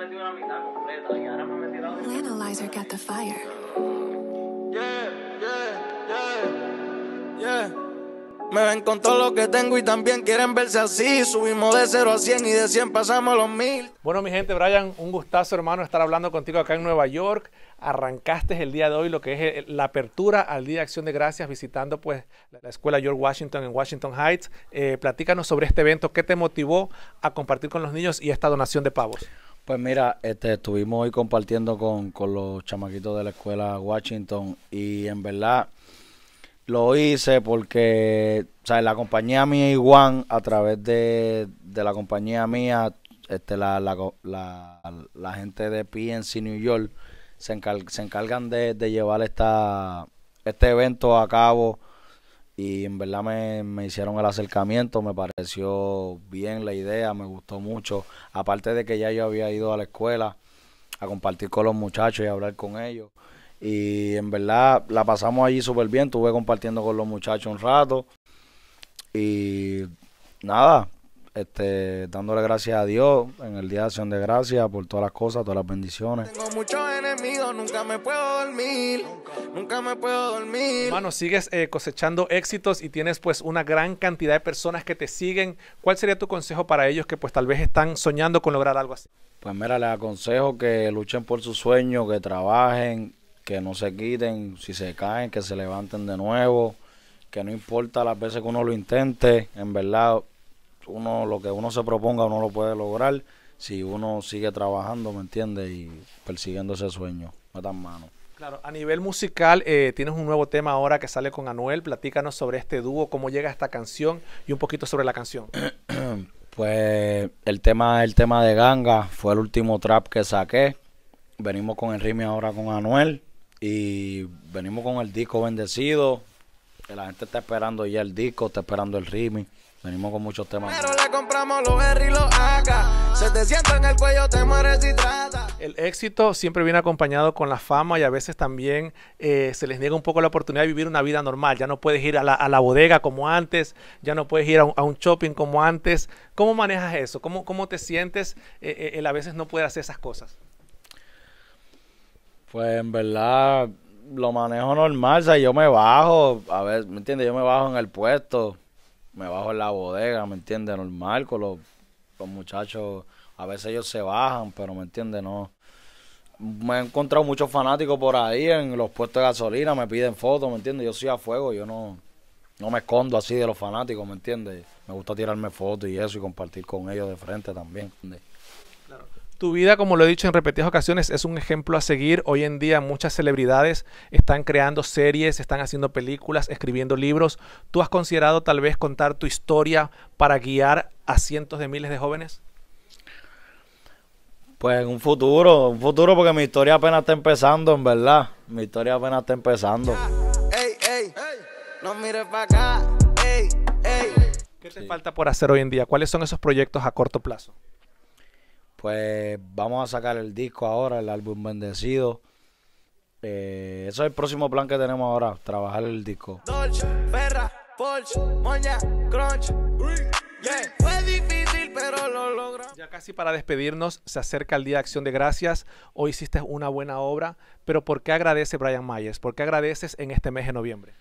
metí una mitad completa y ahora me metí la otra. Analyzer got the fire. Yeah, yeah, yeah, yeah. Me ven con todo lo que tengo y también quieren verse así. Subimos de 0 a 100 y de 100 pasamos a los 1000. Bueno, mi gente, Brian, un gustazo, hermano, estar hablando contigo acá en Nueva York. Arrancaste el día de hoy lo que es eh, la apertura al Día de Acción de Gracias visitando pues la escuela George Washington en Washington Heights. Eh, platícanos sobre este evento, ¿qué te motivó a compartir con los niños y esta donación de pavos? Pues mira, este, estuvimos hoy compartiendo con, con los chamaquitos de la escuela Washington y en verdad lo hice porque, sea, la compañía mía Iguan, a través de, de la compañía mía, este, la, la, la, la gente de PNC New York se, encar- se encargan de, de llevar esta, este evento a cabo y en verdad me, me hicieron el acercamiento, me pareció bien la idea, me gustó mucho, aparte de que ya yo había ido a la escuela a compartir con los muchachos y a hablar con ellos. Y en verdad la pasamos allí súper bien, estuve compartiendo con los muchachos un rato. Y nada, este, dándole gracias a Dios en el Día de Acción de Gracias por todas las cosas, todas las bendiciones. Tengo muchos enemigos, nunca me puedo dormir. Nunca me puedo dormir. Hermano, sigues eh, cosechando éxitos y tienes pues una gran cantidad de personas que te siguen. ¿Cuál sería tu consejo para ellos que pues tal vez están soñando con lograr algo así? Pues mira, les aconsejo que luchen por sus sueños, que trabajen, que no se quiten, si se caen, que se levanten de nuevo, que no importa las veces que uno lo intente, en verdad, uno lo que uno se proponga uno lo puede lograr si uno sigue trabajando, ¿me entiendes? Y persiguiendo ese sueño, metan mano. Claro, a nivel musical eh, tienes un nuevo tema ahora que sale con Anuel. Platícanos sobre este dúo, cómo llega esta canción y un poquito sobre la canción. Pues el tema, el tema de Ganga fue el último trap que saqué. Venimos con el ritmo ahora con Anuel y venimos con el disco bendecido. Que La gente está esperando ya el disco, está esperando el ritmo. Venimos con muchos temas. Pero le compramos los R y los AK. Se te sienta en el cuello, te mueres y trata. El éxito siempre viene acompañado con la fama y a veces también eh, se les niega un poco la oportunidad de vivir una vida normal. Ya no puedes ir a la, a la bodega como antes, ya no puedes ir a un, a un shopping como antes. ¿Cómo manejas eso? ¿Cómo, cómo te sientes eh, eh, el a veces no poder hacer esas cosas? Pues en verdad lo manejo normal, o sea, yo me bajo, a ver, ¿me entiendes? Yo me bajo en el puesto, me bajo en la bodega, ¿me entiendes? Normal con los, los muchachos, a veces ellos se bajan, pero ¿me entiendes? No. Me he encontrado muchos fanáticos por ahí en los puestos de gasolina, me piden fotos, ¿me entiendes? Yo soy a fuego, yo no, no me escondo así de los fanáticos, ¿me entiendes? Me gusta tirarme fotos y eso y compartir con ellos de frente también. Tu vida, como lo he dicho en repetidas ocasiones, es un ejemplo a seguir. Hoy en día muchas celebridades están creando series, están haciendo películas, escribiendo libros. ¿Tú has considerado tal vez contar tu historia para guiar a cientos de miles de jóvenes? Pues en un futuro, un futuro porque mi historia apenas está empezando, en verdad. Mi historia apenas está empezando. Ey, ey, no mires para acá. Ey, ey. ¿Qué te falta por hacer hoy en día? ¿Cuáles son esos proyectos a corto plazo? Pues vamos a sacar el disco ahora, el álbum Bendecido. Eh, eso es el próximo plan que tenemos ahora, trabajar el disco. Dolce, Ferra, Porsche, Moña, Crunch. Yeah. Fue difícil, pero lo logró. Ya casi para despedirnos, se acerca el Día de Acción de Gracias. Hoy hiciste una buena obra, pero ¿por qué agradece Brian Myers? ¿Por qué agradeces en este mes de noviembre?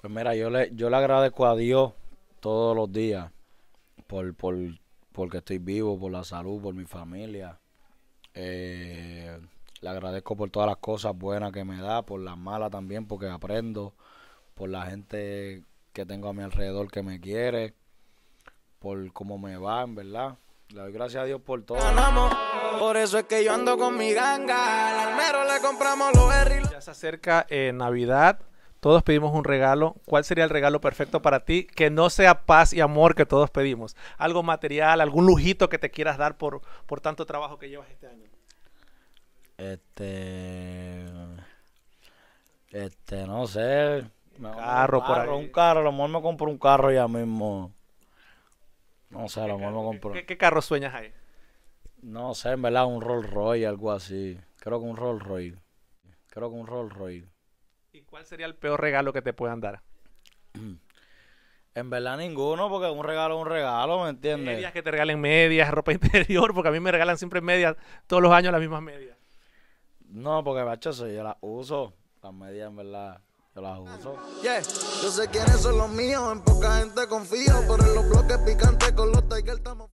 Pues mira, yo le, yo le agradezco a Dios todos los días por, por, porque estoy vivo, por la salud, por mi familia. Eh, le agradezco por todas las cosas buenas que me da, por las malas también, porque aprendo, por la gente que tengo a mi alrededor que me quiere, por cómo me va, en verdad. Le doy gracias a Dios por todo. Ganamos, por eso es que yo ando con mi ganga. Al almero le compramos los los Ya se acerca eh, Navidad. Todos pedimos un regalo. ¿Cuál sería el regalo perfecto para ti? Que no sea paz y amor que todos pedimos. Algo material, algún lujito que te quieras dar por, por tanto trabajo que llevas este año. Este. Este, no sé. Me Carro un por carro, ahí. Un carro, a lo mejor me compro un carro ya mismo. No sé, a lo mejor me compro. ¿Qué, qué carro sueñas ahí? No sé, en verdad, un Rolls Royce, algo así. Creo que un Rolls Royce. Creo que un Rolls Royce. ¿Y cuál sería el peor regalo que te puedan dar? En verdad ninguno, porque un regalo es un regalo, ¿me entiendes? Medias que te regalen medias, ropa interior, porque a mí me regalan siempre medias, todos los años las mismas medias. No, porque macho, eso yo las uso. Las medias, en verdad, yo las uso. Yeah, yo sé quiénes son los míos, en poca gente confío, pero en los bloques picantes con los Tiger estamos.